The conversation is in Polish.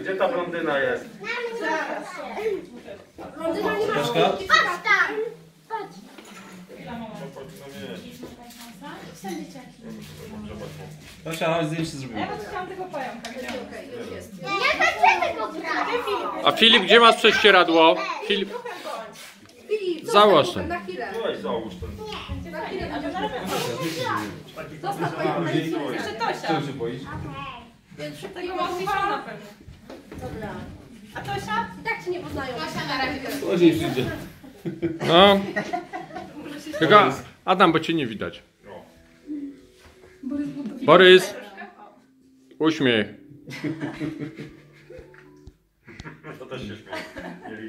gdzie ta blondyna jest? Blondyna nie ma. Troszkę? Patrz tam. Patrz. No. Są dzieciaki. Tosia, chodź zdjęcie zrobimy. Ja chciałam tego pająka. Nie chcę tego brać. A Filip, gdzie masz prześcieradło? Filip, Załóż ten. na chwilę. Weź załóż ten. Zostaw pająka. Jeszcze Tosia. Czego się boisz? Tego łatwiejszego na pewno. Dobra. A Tosia? I tak cię nie poznają. Tosia na razie. Później przyjdzie. no. Tylko Adam, bo cię nie widać. Borys, uśmiech. To też się śmieje.